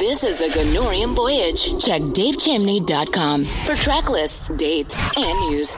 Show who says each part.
Speaker 1: This is the Ganorian Voyage. Check davechimney.com for track lists, dates, and news.